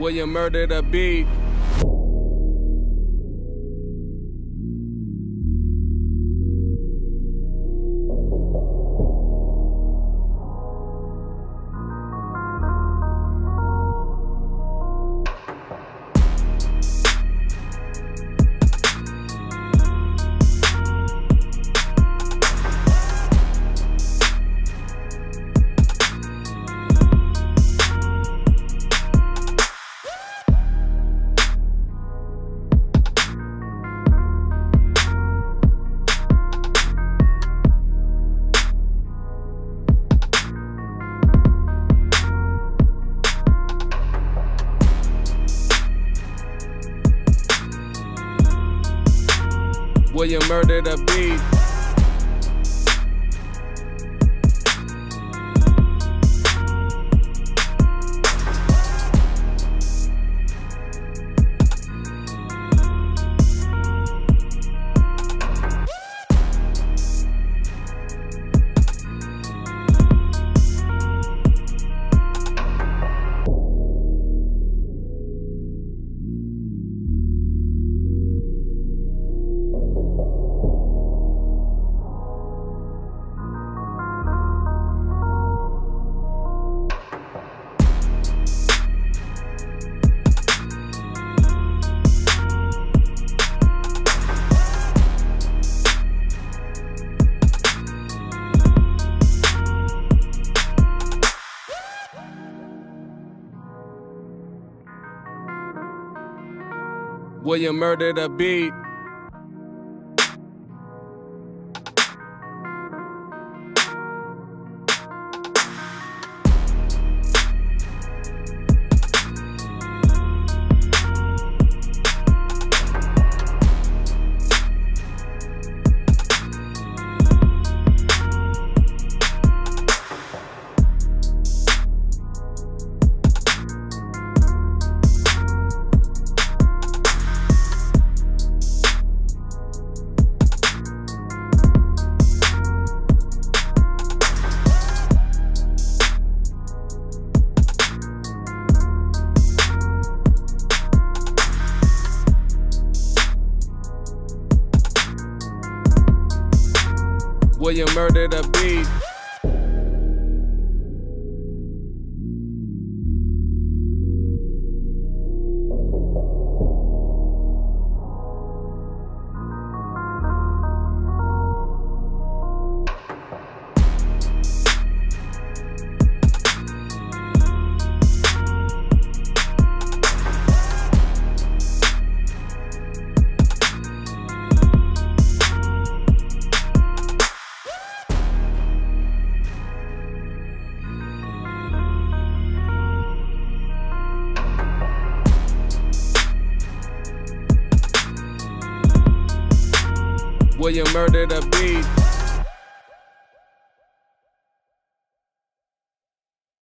William murdered a beat. William murdered a beat. William murdered a beat. William murdered a beat. William murdered a beat.